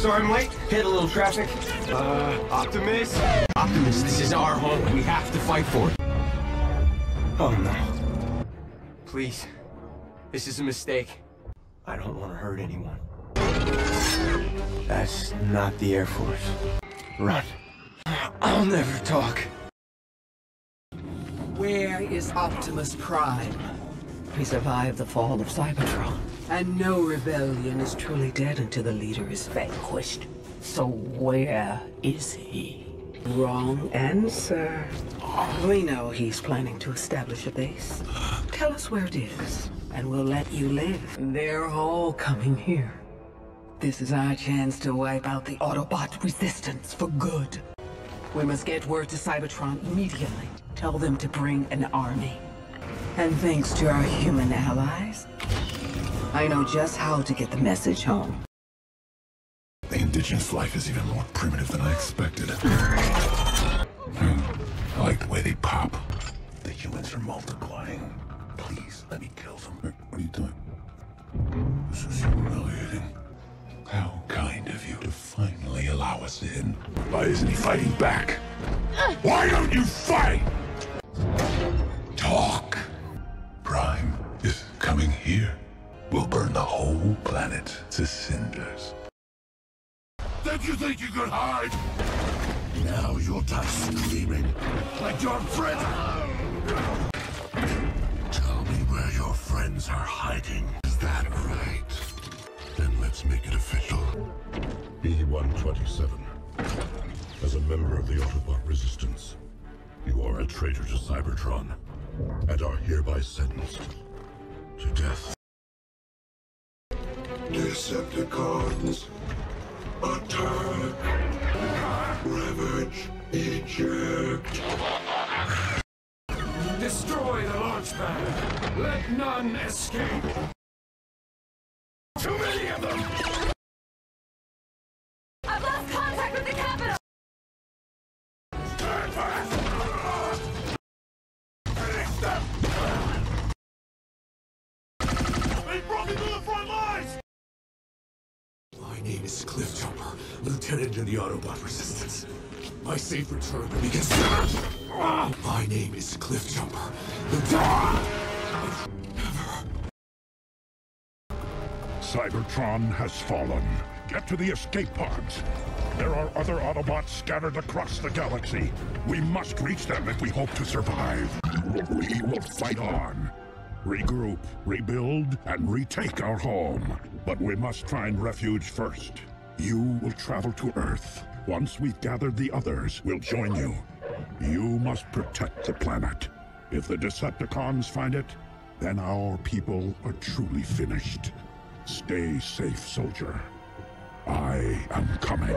Sorry I'm late. Hit a little traffic. Uh, Optimus. Optimus, this is our home. We have to fight for it. Oh no. Please. This is a mistake. I don't want to hurt anyone. That's not the Air Force. Run. I'll never talk. Where is Optimus Prime? He survived the fall of Cybertron. And no rebellion is truly dead until the leader is vanquished. So where is he? Wrong answer. We know he's planning to establish a base. Tell us where it is, and we'll let you live. They're all coming here. This is our chance to wipe out the Autobot resistance for good. We must get word to Cybertron immediately. Tell them to bring an army. And thanks to our human allies, I know just how to get the message home. The indigenous life is even more primitive than I expected. Hmm. I like the way they pop. The humans are multiplying. Please, let me kill them. What are you doing? This is humiliating. How kind of you to finally allow us in. Why isn't he fighting back? Why don't you fight? Talk. Prime is coming here. We'll burn the whole planet to cinders. Did you think you could hide? Now you'll die screaming like your friends. Tell me where your friends are hiding. Is that right? Then let's make it official. B-127. As a member of the Autobot Resistance, you are a traitor to Cybertron, and are hereby sentenced to death. Decepticons, attack! Ravage, eject! Destroy the launch pad! Let none escape! Too many of them! I've lost contact with the Capitol! Stand fast! Finish them! My name is Cliffjumper, Lieutenant in the Autobot Resistance. My safe return will be considered. My name is Cliff Cliffjumper, Lieutenant. Cybertron has fallen. Get to the escape pods. There are other Autobots scattered across the galaxy. We must reach them if we hope to survive. We will fight on. Regroup, rebuild, and retake our home. But we must find refuge first. You will travel to Earth. Once we've gathered the others, we'll join you. You must protect the planet. If the Decepticons find it, then our people are truly finished. Stay safe, soldier. I am coming.